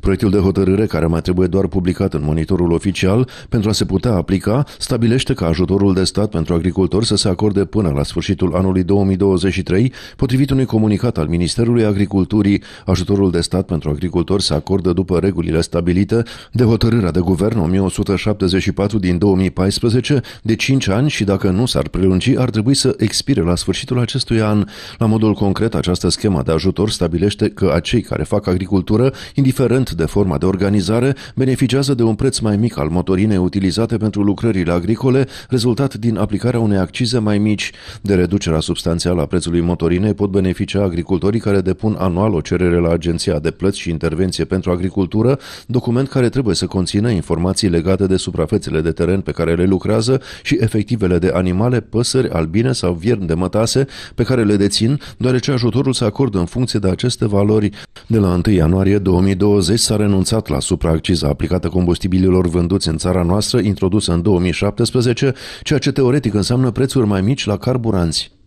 Proiectul de hotărâre, care mai trebuie doar publicat în monitorul oficial pentru a se putea aplica, stabilește că ajutorul de stat pentru agricultori să se acorde până la sfârșitul anului 2023, potrivit unui comunicat al Ministerului Agriculturii. Ajutorul de stat pentru agricultori se acordă după regulile stabilite de hotărârea de guvern 1174 din 2014 de 5 ani și dacă nu s-ar prelungi, ar trebui să expire la sfârșitul acestui an. La modul concret, această schemă de ajutor stabilește că acei care fac agricultură, indiferent de forma de organizare, beneficiază de un preț mai mic al motorinei utilizate pentru lucrările agricole, rezultat din aplicarea unei accize mai mici. De reducerea substanțială a prețului motorinei pot beneficia agricultorii care depun anual o cerere la Agenția de Plăți și Intervenție pentru Agricultură, document care trebuie să conțină informații legate de suprafețele de teren pe care le lucrează și efectivele de animale, păsări, albine sau vierni de mătase pe care le dețin, deoarece ajutorul se acordă în funcție de aceste valori. De la 1 ianuarie 2020 s-a renunțat la supraacciza aplicată combustibililor vânduți în țara noastră, introdusă în 2017, ceea ce teoretic înseamnă prețuri mai mici la carburanți.